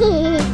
嘿嘿嘿嘿